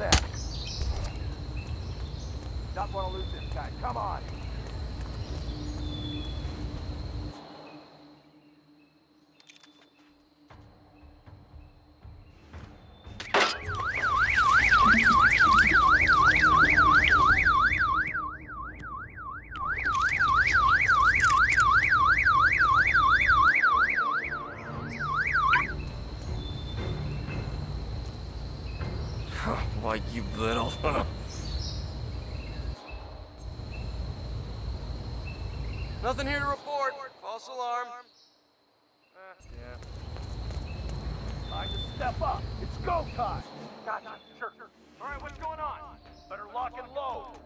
that. Not want to lose this guy. Come on. Why, you little... Nothing here to report. False alarm. Uh, yeah. Time to step up. It's go time. Gotcha. Sure, sure. All right, what's going on? Better lock and load.